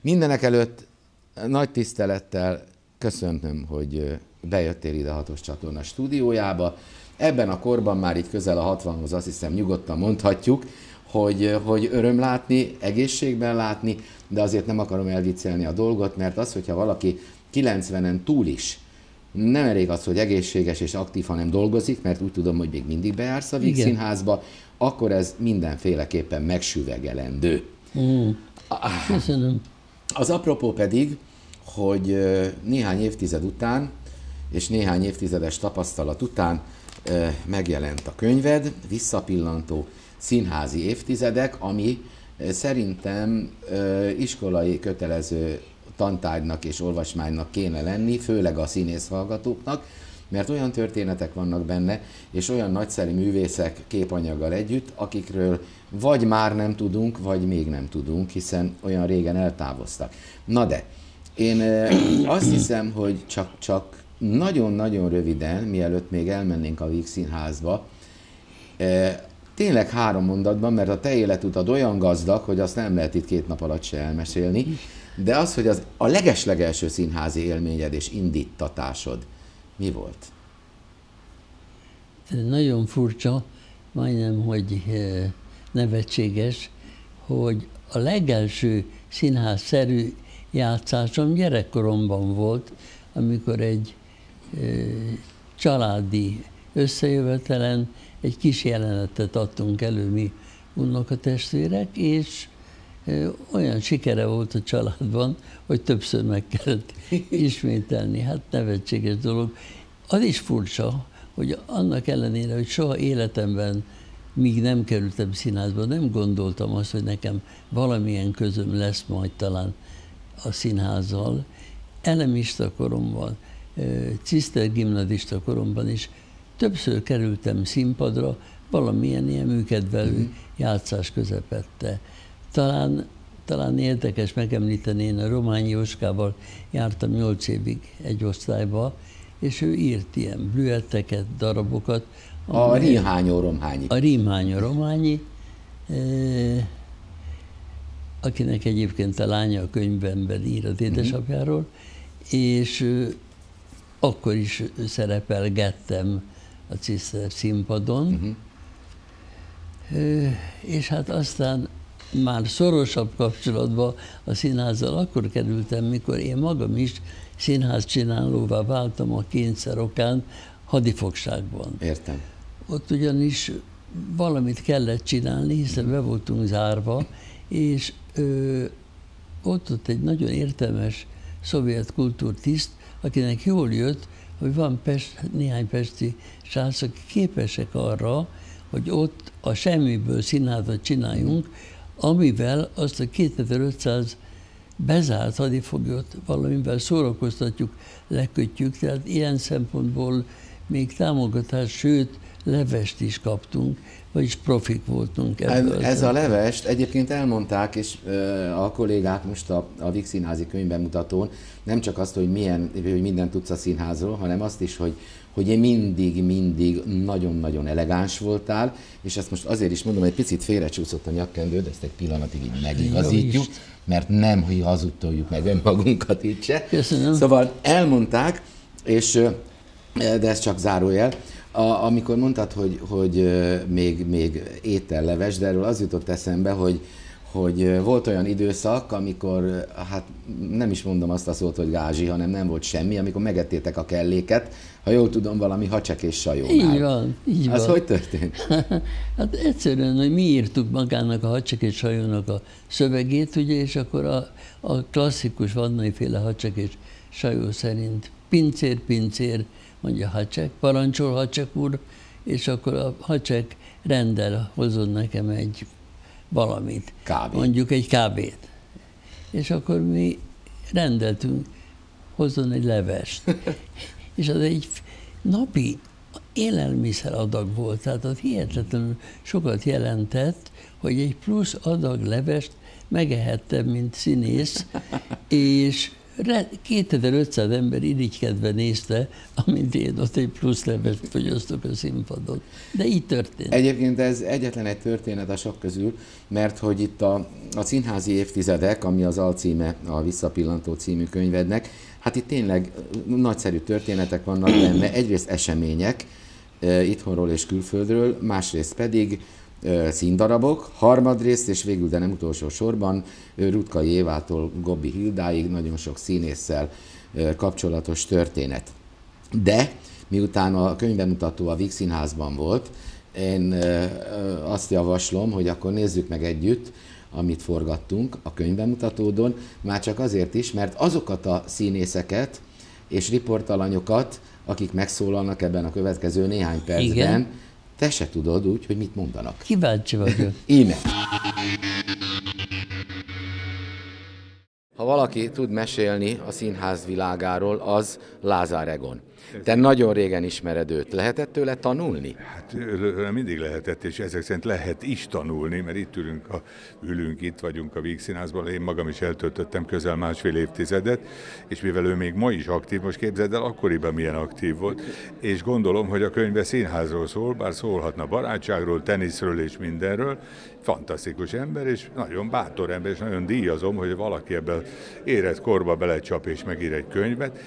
Mindenek előtt nagy tisztelettel köszöntöm, hogy bejöttél ide a hatos csatorna stúdiójába. Ebben a korban már így közel a 60-hoz azt hiszem nyugodtan mondhatjuk, hogy, hogy öröm látni, egészségben látni, de azért nem akarom elviccelni a dolgot, mert az, hogyha valaki 90-en túl is nem elég az, hogy egészséges és aktív, hanem dolgozik, mert úgy tudom, hogy még mindig bejársz a Víg Színházba, akkor ez mindenféleképpen megsüvegelendő. Mm. Köszönöm. Az apropó pedig, hogy néhány évtized után, és néhány évtizedes tapasztalat után megjelent a könyved, visszapillantó színházi évtizedek, ami szerintem iskolai kötelező tantárgynak és olvasmánynak kéne lenni, főleg a színész hallgatóknak, mert olyan történetek vannak benne, és olyan nagyszerű művészek képanyaggal együtt, akikről vagy már nem tudunk, vagy még nem tudunk, hiszen olyan régen eltávoztak. Na de, én azt hiszem, hogy csak, csak nagyon-nagyon röviden, mielőtt még elmennénk a Víg Színházba, tényleg három mondatban, mert a te életutad olyan gazdag, hogy azt nem lehet itt két nap alatt se elmesélni, de az, hogy az a legeslegelső színházi élményed és indítatásod mi volt? Nagyon furcsa, majdnem, hogy eh, nevetséges, hogy a legelső színházszerű játszásom gyerekkoromban volt, amikor egy eh, családi összejövetelen egy kis jelenetet adtunk elő mi unokatestvérek, és olyan sikere volt a családban, hogy többször meg kellett ismételni. Hát nevetséges dolog. Az is furcsa, hogy annak ellenére, hogy soha életemben, míg nem kerültem színházba, nem gondoltam azt, hogy nekem valamilyen közöm lesz majd talán a színházzal. Elemista koromban, ciszter gimnadista koromban is többször kerültem színpadra, valamilyen ilyen műkedvelő mm-hmm. játszás közepette. Talán, talán érdekes megemlíteni, én a Rományi Jóskával jártam nyolc évig egy osztályba, és ő írt ilyen blüetteket, darabokat. A Rímhányó Rományi. A Rímhányó Rományi, eh, akinek egyébként a lánya a könyvemben ír az édesapjáról, mm-hmm. és akkor is szerepelgettem a Ciszter színpadon, uh-huh. és hát aztán már szorosabb kapcsolatba a színházzal akkor kerültem, mikor én magam is színház csinálóvá váltam a kényszerokán hadifogságban. Értem. Ott ugyanis valamit kellett csinálni, hiszen be voltunk zárva, és ö, ott ott egy nagyon értelmes szovjet kultúrtiszt, akinek jól jött, hogy van Pest, néhány pesti srác, akik képesek arra, hogy ott a semmiből színházat csináljunk, amivel azt a 2500 bezárt hadifoglyot valamivel szórakoztatjuk, lekötjük, tehát ilyen szempontból még támogatás, sőt, levest is kaptunk, vagyis profik voltunk ebből. Ez a levest egyébként elmondták, és a kollégák most a, a Vix Színházi könyvbemutatón nem csak azt, hogy milyen, hogy minden tudsz a színházról, hanem azt is, hogy hogy én mindig, mindig nagyon-nagyon elegáns voltál, és ezt most azért is mondom, hogy egy picit félrecsúszott a nyakkendőd, ezt egy pillanatig így megigazítjuk, mert nem, hogy hazudtoljuk meg önmagunkat itt se. Köszönöm. Szóval elmondták, és de ez csak zárójel, a, amikor mondtad, hogy, hogy még, még ételleves, de erről az jutott eszembe, hogy, hogy volt olyan időszak, amikor, hát nem is mondom azt a szót, hogy gázsi, hanem nem volt semmi, amikor megettétek a kelléket, ha jól tudom, valami hacsek és sajónál. Így van, így Az hogy történt? hát egyszerűen, hogy mi írtuk magának a hacsek és sajónak a szövegét, ugye, és akkor a, a klasszikus vadnai féle hacsek és sajó szerint pincér, pincér, mondja hacsek, parancsol hacsek úr, és akkor a hacsek rendel, hozott nekem egy valamit. Kábét. Mondjuk egy kábét. És akkor mi rendeltünk, hozzon egy levest. és az egy napi élelmiszer adag volt, tehát az hihetetlenül sokat jelentett, hogy egy plusz adag levest megehettem, mint színész, és 2500 ember irigykedve nézte, amint én ott egy plusz levest fogyasztok a színpadon. De így történt. Egyébként ez egyetlen egy történet a sok közül, mert hogy itt a, a színházi évtizedek, ami az alcíme a Visszapillantó című könyvednek, hát itt tényleg nagyszerű történetek vannak benne, egyrészt események, itthonról és külföldről, másrészt pedig színdarabok, harmadrészt és végül, de nem utolsó sorban Rutkai Évától Gobbi Hildáig nagyon sok színésszel kapcsolatos történet. De miután a könyvemutató a Víg Színházban volt, én azt javaslom, hogy akkor nézzük meg együtt, amit forgattunk a könyvemutatódon, már csak azért is, mert azokat a színészeket és riportalanyokat, akik megszólalnak ebben a következő néhány percben, Igen te se tudod úgy, hogy mit mondanak. Kíváncsi vagyok. Íme. Ha valaki tud mesélni a színház világáról, az Lázár Egon. Te nagyon régen ismered őt. Lehetett tőle tanulni? Hát mindig lehetett, és ezek szerint lehet is tanulni, mert itt ülünk, a, ülünk itt vagyunk a Vígszínházban, én magam is eltöltöttem közel másfél évtizedet, és mivel ő még ma is aktív, most képzeld el, akkoriban milyen aktív volt, és gondolom, hogy a könyve színházról szól, bár szólhatna barátságról, teniszről és mindenről, fantasztikus ember, és nagyon bátor ember, és nagyon díjazom, hogy valaki ebben érett korba belecsap és megír egy könyvet.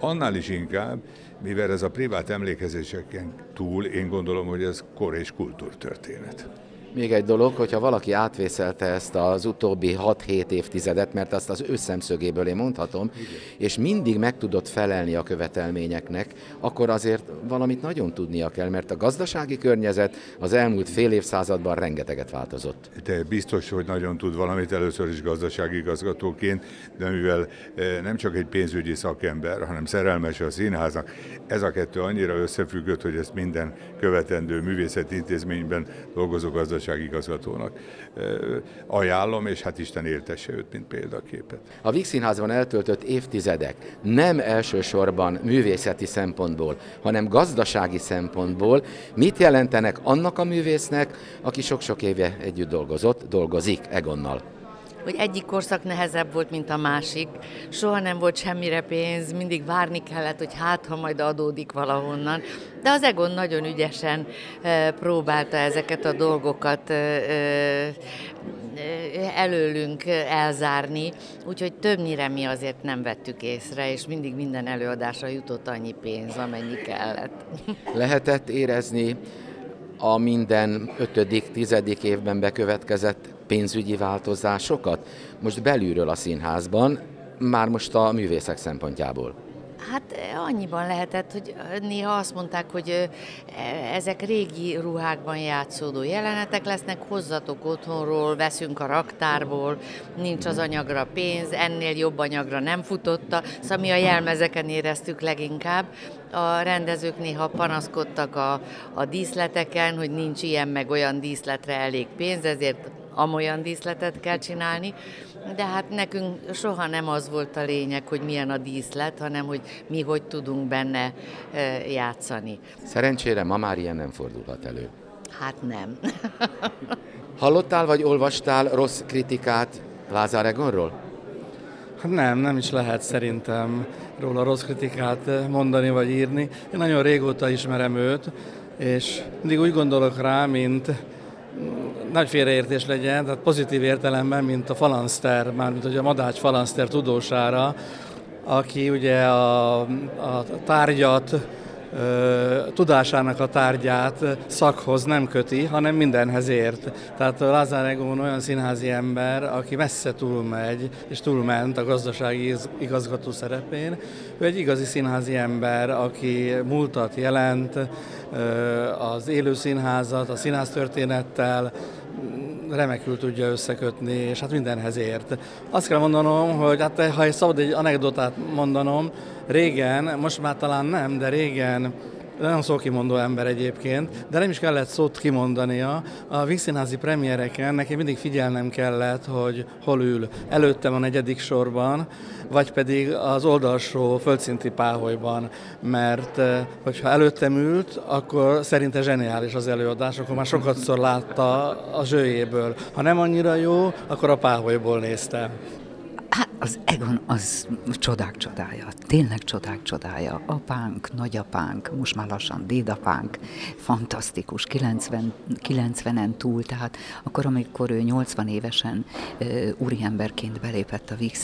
Annál is inkább, mivel ez a privát emlékezéseken túl, én gondolom, hogy ez kor és kultúrtörténet. Még egy dolog, hogyha valaki átvészelte ezt az utóbbi 6-7 évtizedet, mert azt az ő szemszögéből én mondhatom, és mindig meg tudott felelni a követelményeknek, akkor azért valamit nagyon tudnia kell, mert a gazdasági környezet az elmúlt fél évszázadban rengeteget változott. Te biztos, hogy nagyon tud valamit először is gazdasági igazgatóként, de mivel eh, nem csak egy pénzügyi szakember, hanem szerelmes a színháznak, ez a kettő annyira összefüggött, hogy ezt minden követendő művészeti intézményben dolgozó gazdasági igazgatónak ajánlom, és hát Isten éltesse őt, mint példaképet. A Víg Színházban eltöltött évtizedek nem elsősorban művészeti szempontból, hanem gazdasági szempontból mit jelentenek annak a művésznek, aki sok-sok éve együtt dolgozott, dolgozik Egonnal? Hogy egyik korszak nehezebb volt, mint a másik. Soha nem volt semmire pénz, mindig várni kellett, hogy hát, ha majd adódik valahonnan. De az Egon nagyon ügyesen próbálta ezeket a dolgokat előlünk elzárni, úgyhogy többnyire mi azért nem vettük észre, és mindig minden előadásra jutott annyi pénz, amennyi kellett. Lehetett érezni a minden ötödik, tizedik évben bekövetkezett pénzügyi változásokat? Most belülről a színházban, már most a művészek szempontjából. Hát annyiban lehetett, hogy néha azt mondták, hogy ezek régi ruhákban játszódó jelenetek lesznek, hozzatok otthonról, veszünk a raktárból, nincs az anyagra pénz, ennél jobb anyagra nem futotta, szóval mi a jelmezeken éreztük leginkább. A rendezők néha panaszkodtak a, a díszleteken, hogy nincs ilyen meg olyan díszletre elég pénz, ezért amolyan díszletet kell csinálni, de hát nekünk soha nem az volt a lényeg, hogy milyen a díszlet, hanem hogy mi hogy tudunk benne játszani. Szerencsére ma már ilyen nem fordulhat elő. Hát nem. Hallottál vagy olvastál rossz kritikát Lázár Egonról? Hát nem, nem is lehet szerintem róla rossz kritikát mondani vagy írni. Én nagyon régóta ismerem őt, és mindig úgy gondolok rá, mint nagy félreértés legyen, tehát pozitív értelemben, mint a falanszter, mármint hogy a madács falanszter tudósára, aki ugye a, a tárgyat, tudásának a tárgyát szakhoz nem köti, hanem mindenhez ért. Tehát Lázár Egón olyan színházi ember, aki messze túlmegy, és túlment a gazdasági igazgató szerepén. Ő egy igazi színházi ember, aki múltat jelent, az élő színházat, a színháztörténettel, remekül tudja összekötni, és hát mindenhez ért. Azt kell mondanom, hogy hát ha egy szabad egy anekdotát mondanom, régen, most már talán nem, de régen nagyon szókimondó ember egyébként, de nem is kellett szót kimondania. A Vígszínházi premiereken neki mindig figyelnem kellett, hogy hol ül. Előttem a negyedik sorban, vagy pedig az oldalsó földszinti páholyban, mert eh, hogyha előttem ült, akkor szerinte zseniális az előadás, akkor már sokat szor látta a zsőjéből. Ha nem annyira jó, akkor a páholyból nézte. Hát az Egon az csodák csodája, tényleg csodák csodája. Apánk, nagyapánk, most már lassan dédapánk, fantasztikus, 90, 90-en túl, tehát akkor, amikor ő 80 évesen uh, úriemberként belépett a Víg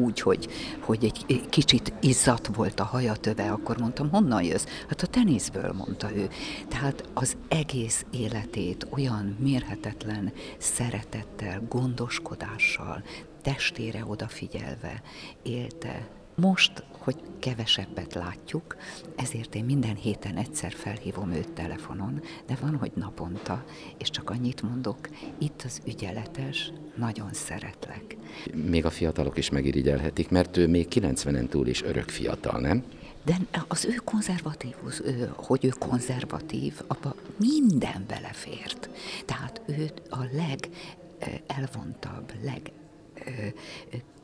úgy, hogy, hogy egy kicsit izzat volt a hajatöve, akkor mondtam, honnan jössz? Hát a teniszből, mondta ő. Tehát az egész életét olyan mérhetetlen szeretettel, gondoskodással, testére odafigyelve élte. Most, hogy kevesebbet látjuk, ezért én minden héten egyszer felhívom őt telefonon, de van, hogy naponta, és csak annyit mondok, itt az ügyeletes, nagyon szeretlek. Még a fiatalok is megirigyelhetik, mert ő még 90-en túl is örök fiatal, nem? De az ő konzervatív, hogy ő konzervatív, abba minden belefért. Tehát ő a legelvontabb, leg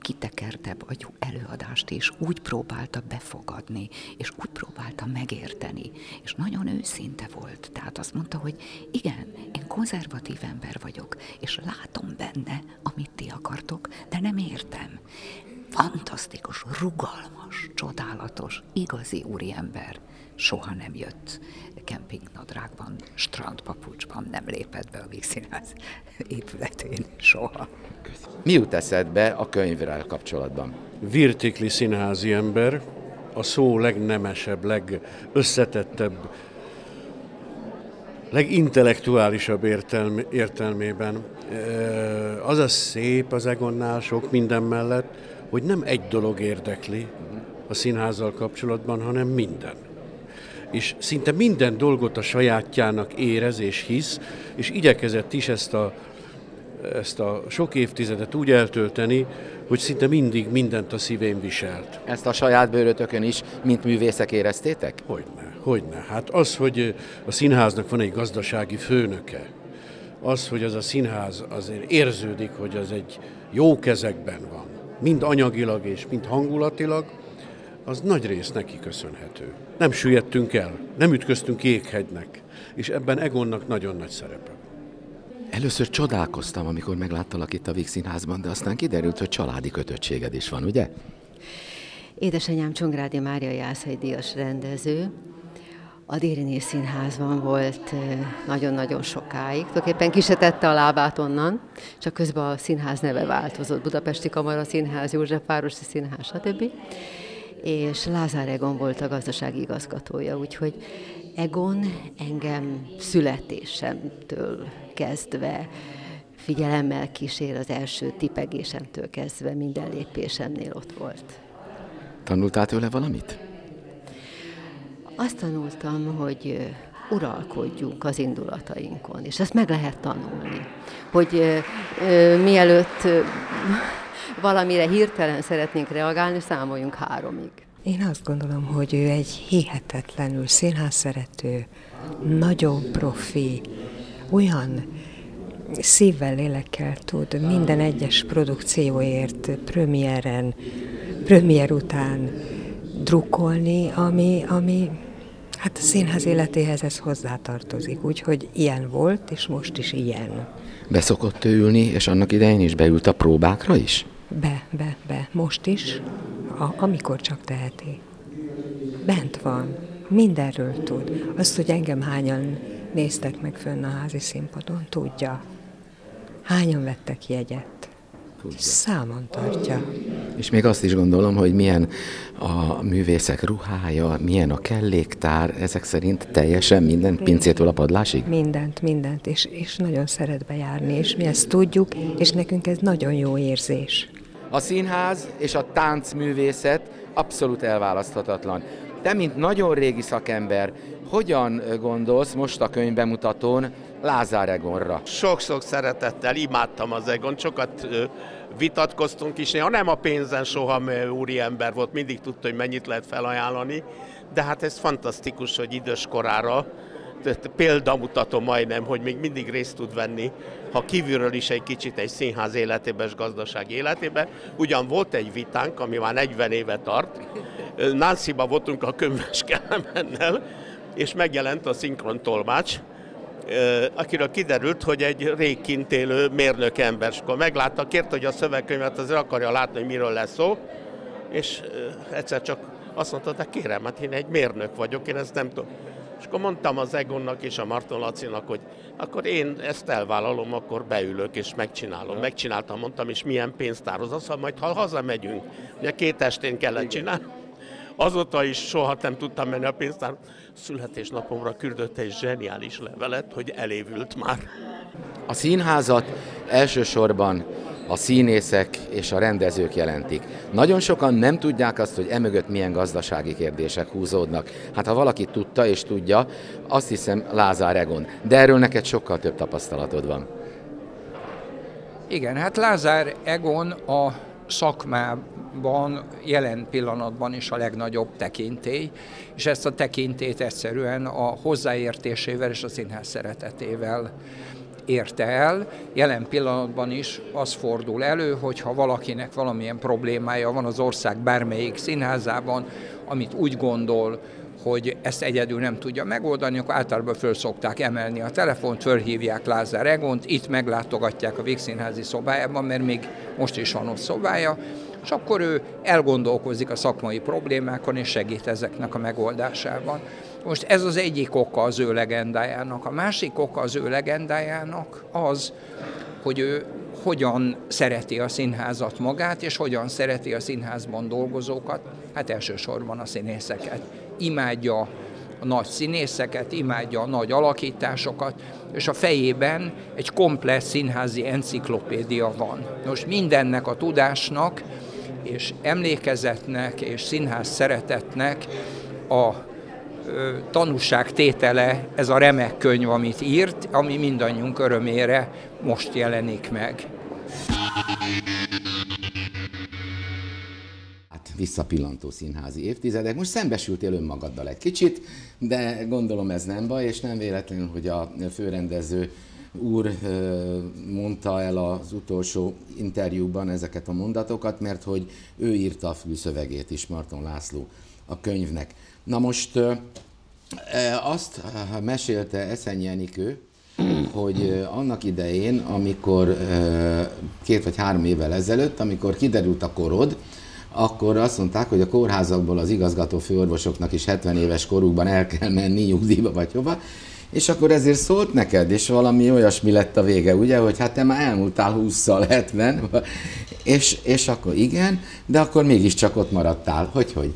kitekertebb agyú előadást is úgy próbálta befogadni, és úgy próbálta megérteni, és nagyon őszinte volt. Tehát azt mondta, hogy igen, én konzervatív ember vagyok, és látom benne, amit ti akartok, de nem értem. Fantasztikus, rugalmas, csodálatos, igazi úriember soha nem jött kempingnadrágban, strandpapucsban nem lépett be a Vígszínház épületén, soha. Mi jut eszedbe a könyvrel kapcsolatban? Virtikli színházi ember, a szó legnemesebb, legösszetettebb, legintellektuálisabb értelm, értelmében. Az a szép az Egonnál sok minden mellett, hogy nem egy dolog érdekli a színházzal kapcsolatban, hanem minden és szinte minden dolgot a sajátjának érez és hisz, és igyekezett is ezt a, ezt a sok évtizedet úgy eltölteni, hogy szinte mindig mindent a szívén viselt. Ezt a saját bőrötökön is, mint művészek éreztétek? Hogyne, hogyne. Hát az, hogy a színháznak van egy gazdasági főnöke, az, hogy az a színház azért érződik, hogy az egy jó kezekben van, mind anyagilag és mind hangulatilag, az nagy rész neki köszönhető. Nem süllyedtünk el, nem ütköztünk jéghegynek, és ebben Egonnak nagyon nagy szerepe. Először csodálkoztam, amikor megláttalak itt a Víg Színházban, de aztán kiderült, hogy családi kötöttséged is van, ugye? Édesanyám Csongrádi Mária Jászai Díjas rendező, a Dériné Színházban volt nagyon-nagyon sokáig. Tulajdonképpen kisetette a lábát onnan, csak közben a színház neve változott. Budapesti Kamara Színház, Józsefvárosi Színház, stb és Lázár Egon volt a gazdasági igazgatója, úgyhogy Egon engem születésemtől kezdve figyelemmel kísér az első tipegésemtől kezdve, minden lépésemnél ott volt. Tanultál tőle valamit? Azt tanultam, hogy uralkodjunk az indulatainkon, és ezt meg lehet tanulni. Hogy ö, mielőtt valamire hirtelen szeretnénk reagálni, számoljunk háromig. Én azt gondolom, hogy ő egy hihetetlenül színházszerető, nagyon profi, olyan szívvel, lélekkel tud minden egyes produkcióért, premiéren, premier után drukkolni, ami, ami hát a színház életéhez ez hozzátartozik. Úgyhogy ilyen volt, és most is ilyen. Beszokott ő ülni, és annak idején is beült a próbákra is? Be, be, be. Most is, a, amikor csak teheti. Bent van. Mindenről tud. Azt, hogy engem hányan néztek meg fönn a házi színpadon, tudja. Hányan vettek jegyet. Tudja. Számon tartja. És még azt is gondolom, hogy milyen a művészek ruhája, milyen a kelléktár, ezek szerint teljesen minden pincétől a padlásig? Mindent, mindent, és, és nagyon szeret bejárni, és mi ezt tudjuk, és nekünk ez nagyon jó érzés. A színház és a táncművészet abszolút elválaszthatatlan. Te, mint nagyon régi szakember, hogyan gondolsz most a könyv bemutatón Lázár Egonra? Sok-sok szeretettel imádtam az Egon, sokat vitatkoztunk is, néha nem a pénzen soha úri ember volt, mindig tudta, hogy mennyit lehet felajánlani, de hát ez fantasztikus, hogy idős korára példamutató majdnem, hogy még mindig részt tud venni, ha kívülről is egy kicsit egy színház életében és gazdaság életében. Ugyan volt egy vitánk, ami már 40 éve tart, Nancy-ba voltunk a könyves kelemennel, és megjelent a szinkron tolmács, akiről kiderült, hogy egy rég kint élő mérnök ember. És akkor meglátta, kért, hogy a szövegkönyvet azért akarja látni, hogy miről lesz szó, és egyszer csak azt mondta, de kérem, hát én egy mérnök vagyok, én ezt nem tudom. És akkor mondtam az Egonnak és a Marton Lacinak, hogy akkor én ezt elvállalom, akkor beülök és megcsinálom. Megcsináltam, mondtam, és milyen pénztárhoz, azt mondom, majd ha hazamegyünk, ugye két estén kellett csinálni, azóta is soha nem tudtam menni a pénztár. Születésnapomra küldött egy zseniális levelet, hogy elévült már. A színházat elsősorban a színészek és a rendezők jelentik. Nagyon sokan nem tudják azt, hogy emögött milyen gazdasági kérdések húzódnak. Hát ha valaki tudta és tudja, azt hiszem Lázár Egon. De erről neked sokkal több tapasztalatod van. Igen, hát Lázár Egon a szakmában jelen pillanatban is a legnagyobb tekintély, és ezt a tekintét egyszerűen a hozzáértésével és a színház szeretetével érte el. Jelen pillanatban is az fordul elő, hogy ha valakinek valamilyen problémája van az ország bármelyik színházában, amit úgy gondol, hogy ezt egyedül nem tudja megoldani, akkor általában föl szokták emelni a telefont, fölhívják Lázár Egont, itt meglátogatják a Vígszínházi szobájában, mert még most is van ott szobája, és akkor ő elgondolkozik a szakmai problémákon, és segít ezeknek a megoldásában. Most ez az egyik oka az ő legendájának. A másik oka az ő legendájának az, hogy ő hogyan szereti a színházat magát, és hogyan szereti a színházban dolgozókat, hát elsősorban a színészeket. Imádja a nagy színészeket, imádja a nagy alakításokat, és a fejében egy komplet színházi enciklopédia van. Most mindennek a tudásnak, és emlékezetnek, és színház szeretetnek a tanúság tétele ez a remek könyv, amit írt, ami mindannyiunk örömére most jelenik meg. Hát visszapillantó színházi évtizedek. Most szembesültél önmagaddal egy kicsit, de gondolom ez nem baj, és nem véletlenül, hogy a főrendező úr mondta el az utolsó interjúban ezeket a mondatokat, mert hogy ő írta a fülszövegét is, Marton László a könyvnek. Na most azt mesélte Eszenyi Enikő, hogy annak idején, amikor két vagy három évvel ezelőtt, amikor kiderült a korod, akkor azt mondták, hogy a kórházakból az igazgató főorvosoknak is 70 éves korukban el kell menni nyugdíjba vagy hova, és akkor ezért szólt neked, és valami olyasmi lett a vége, ugye, hogy hát te már elmúltál 20-szal 70, és, és akkor igen, de akkor mégiscsak ott maradtál. Hogy, hogy?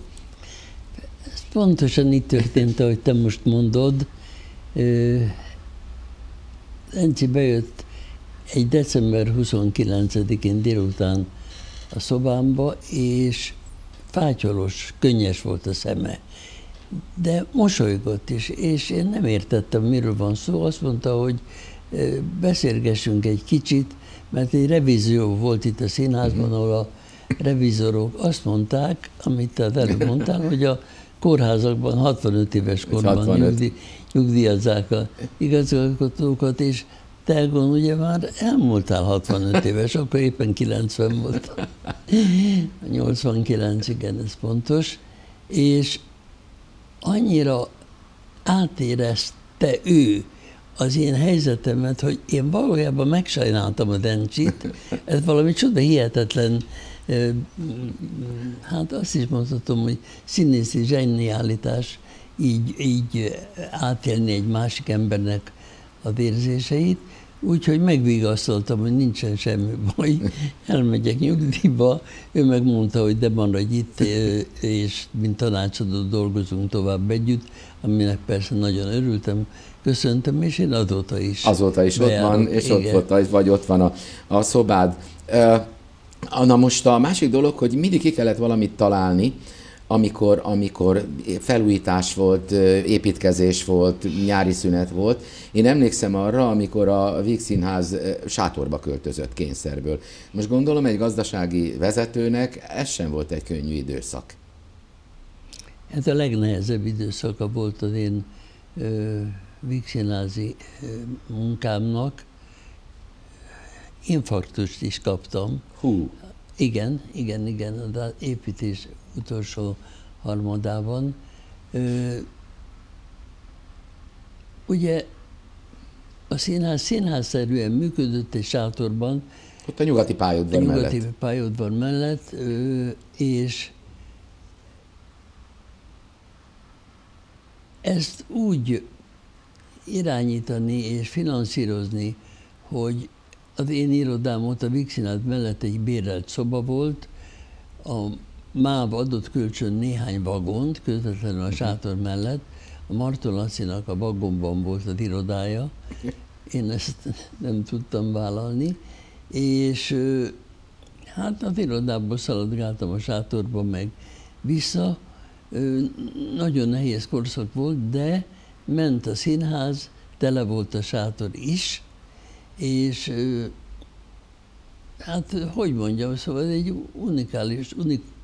Ez pontosan így történt, ahogy te most mondod. Enci bejött egy december 29-én délután a szobámba, és fátyolos, könnyes volt a szeme de mosolygott is, és én nem értettem, miről van szó. Azt mondta, hogy beszélgessünk egy kicsit, mert egy revízió volt itt a színházban, ahol a revizorok azt mondták, amit te előbb mondtál, hogy a kórházakban 65 éves korban 65. Nyugdíj, nyugdíjazzák a igazgatókat, és Telgon ugye már elmúltál 65 éves, akkor éppen 90 volt. 89, igen, ez pontos. És annyira átérezte ő az én helyzetemet, hogy én valójában megsajnáltam a Dencsit, ez valami csoda hihetetlen, hát azt is mondhatom, hogy színészi zseniálitás így, így átélni egy másik embernek az érzéseit, Úgyhogy megvigasztaltam, hogy nincsen semmi baj, elmegyek nyugdíjba. Ő megmondta, hogy de maradj itt, és mint tanácsadó dolgozunk tovább együtt, aminek persze nagyon örültem, köszöntem, és én azóta is. Azóta is ott van, és igen. ott volt, vagy ott van a, a szobád. Na most a másik dolog, hogy mindig ki kellett valamit találni, amikor, amikor felújítás volt, építkezés volt, nyári szünet volt. Én emlékszem arra, amikor a Víg Színház sátorba költözött kényszerből. Most gondolom egy gazdasági vezetőnek ez sem volt egy könnyű időszak. Ez a legnehezebb időszaka volt az én Víg Színházi munkámnak. Infarktust is kaptam. Hú. Igen, igen, igen, az építés utolsó harmadában. Ugye a színház színházszerűen működött egy sátorban. Ott a nyugati pályaudvar mellett. A nyugati pályaudvar mellett, és ezt úgy irányítani és finanszírozni, hogy az én irodám ott a Vixinát mellett egy bérelt szoba volt, a MÁV adott kölcsön néhány vagont, közvetlenül a sátor mellett, a Marton Lacinak a vagonban volt az irodája, én ezt nem tudtam vállalni, és hát az irodából szaladgáltam a sátorba meg vissza, nagyon nehéz korszak volt, de ment a színház, tele volt a sátor is, és hát hogy mondjam, szóval egy unikális, unikum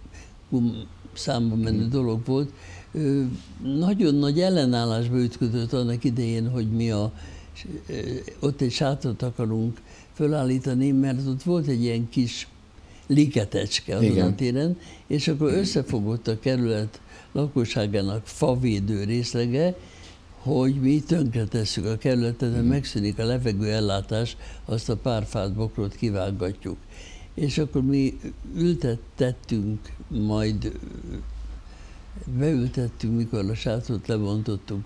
számba menő mhm. dolog volt. Nagyon nagy ellenállásba ütközött annak idején, hogy mi a, ott egy sátrat akarunk fölállítani, mert ott volt egy ilyen kis ligetecske azon a téren, és akkor összefogott a kerület lakosságának favédő részlege, hogy mi tönkretesszük a kerületet, mert megszűnik a levegő ellátás, azt a pár fát, bokrot kivágatjuk. És akkor mi ültettünk, majd beültettünk, mikor a sátot lebontottuk,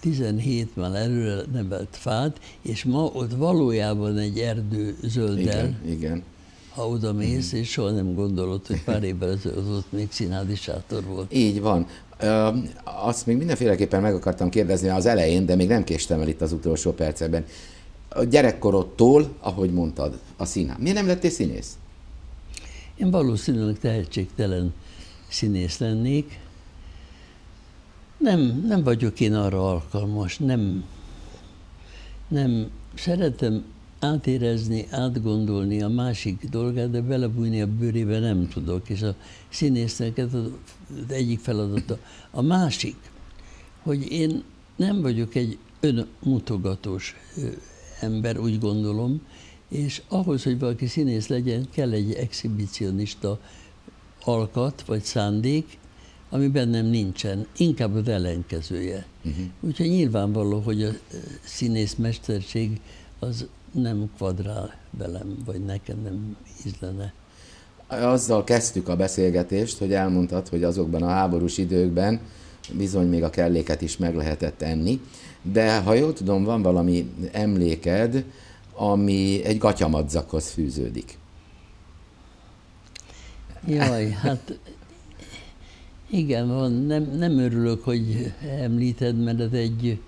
17 már előre nevelt fát, és ma ott valójában egy erdő zöldel. Igen, igen. Ha oda mész, uh-huh. és soha nem gondolod, hogy pár évvel ezelőtt ott még színházi sátor volt. Így van. Azt még mindenféleképpen meg akartam kérdezni az elején, de még nem késtem el itt az utolsó percekben. A gyerekkorodtól, ahogy mondtad, a színház. Miért nem lettél színész? Én valószínűleg tehetségtelen színész lennék. Nem, nem vagyok én arra alkalmas, nem, nem szeretem átérezni, átgondolni a másik dolgát, de belebújni a bőrébe nem tudok, és a színésznek az egyik feladata. A másik, hogy én nem vagyok egy önmutogatós ember, úgy gondolom, és ahhoz, hogy valaki színész legyen, kell egy exhibicionista alkat, vagy szándék, ami bennem nincsen, inkább az ellenkezője. Uh-huh. Úgyhogy nyilvánvaló, hogy a színész mesterség az nem kvadrál velem, vagy nekem nem ízlene. Azzal kezdtük a beszélgetést, hogy elmondtad, hogy azokban a háborús időkben bizony még a kelléket is meg lehetett enni, de ha jól tudom, van valami emléked, ami egy gatyamadzakhoz fűződik. Jaj, hát igen, van, nem, nem örülök, hogy említed, mert ez egy,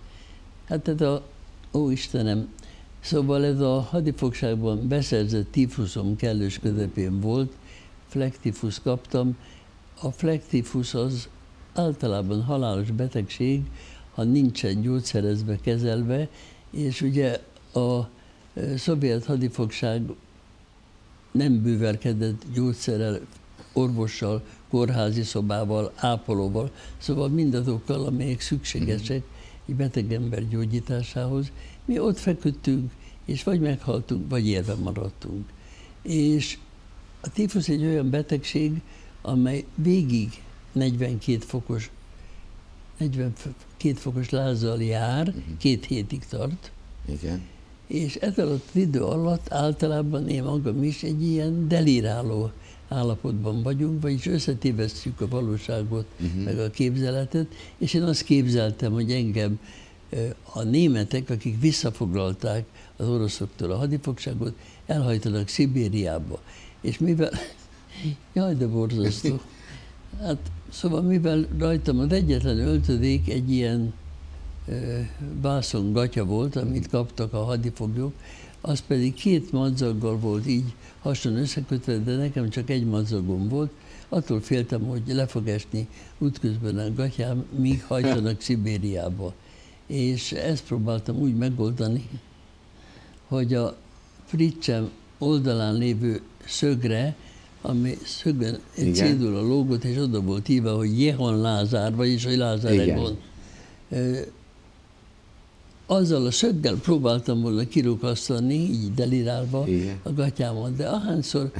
hát ez a, ó Istenem, Szóval ez a hadifogságban beszerzett tifuszom kellős közepén volt, flektifus kaptam. A flektifus az általában halálos betegség, ha nincsen gyógyszerezve, kezelve, és ugye a szovjet hadifogság nem bűvelkedett gyógyszerrel, orvossal, kórházi szobával, ápolóval, szóval mindazokkal, amelyek szükségesek egy beteg ember gyógyításához, mi ott feküdtünk, és vagy meghaltunk, vagy élve maradtunk. És a tífusz egy olyan betegség, amely végig 42 fokos 42 fokos lázzal jár, uh-huh. két hétig tart. Igen. És ez alatt az idő alatt általában én magam is egy ilyen deliráló állapotban vagyunk, vagyis összetévesztjük a valóságot, uh-huh. meg a képzeletet, és én azt képzeltem, hogy engem a németek, akik visszafoglalták az oroszoktól a hadifogságot, elhajtanak Szibériába. És mivel, jaj, de borzasztó. Hát, szóval mivel rajtam az egyetlen öltödék egy ilyen vászon gatya volt, amit kaptak a hadifoglyok, az pedig két madzaggal volt így hasonló összekötve, de nekem csak egy madzagom volt. Attól féltem, hogy le fog esni útközben a gatyám, míg hajtanak Szibériába és ezt próbáltam úgy megoldani, hogy a fricsem oldalán lévő szögre, ami szögben egy cédula lógott, és oda volt írva, hogy Jehon Lázár, vagyis hogy Lázár Egon. Azzal a szöggel próbáltam volna kirukasztani, így delirálva Igen. a gatyámat, de ahányszor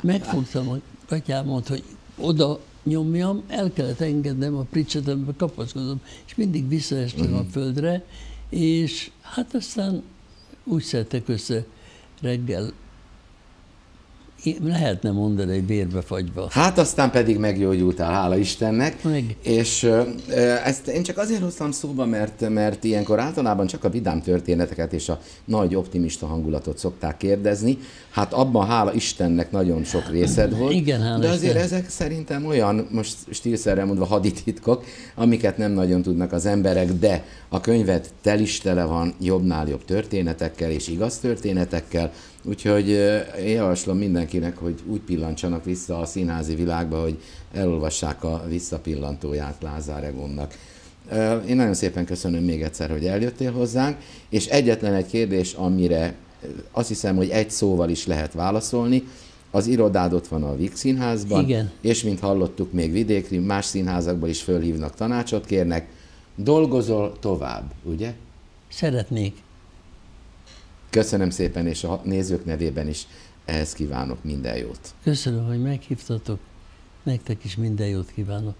megfogtam a gatyámat, hogy oda nyomjam, el kellett engednem a pricsetembe, kapaszkodom, és mindig visszaestem uh-huh. a mhm. földre, és hát aztán úgy szedtek össze reggel, lehetne mondani, egy vérbe fagyva. Hát aztán pedig meggyógyultál, hála Istennek. Meg. És ezt én csak azért hoztam szóba, mert, mert ilyenkor általában csak a vidám történeteket és a nagy optimista hangulatot szokták kérdezni. Hát abban hála Istennek nagyon sok részed volt. Igen, hála De azért Isten. ezek szerintem olyan, most stílszerre mondva hadititkok, amiket nem nagyon tudnak az emberek, de a könyvet tel is tele van jobbnál jobb történetekkel és igaz történetekkel, Úgyhogy én javaslom mindenkinek, hogy úgy pillantsanak vissza a színházi világba, hogy elolvassák a visszapillantóját Lázár Egonnak. Én nagyon szépen köszönöm még egyszer, hogy eljöttél hozzánk, és egyetlen egy kérdés, amire azt hiszem, hogy egy szóval is lehet válaszolni, az irodád ott van a Vix színházban, Igen. és mint hallottuk, még vidékri, más színházakból is fölhívnak, tanácsot kérnek. Dolgozol tovább, ugye? Szeretnék. Köszönöm szépen, és a nézők nevében is ehhez kívánok minden jót. Köszönöm, hogy meghívtatok. Nektek is minden jót kívánok.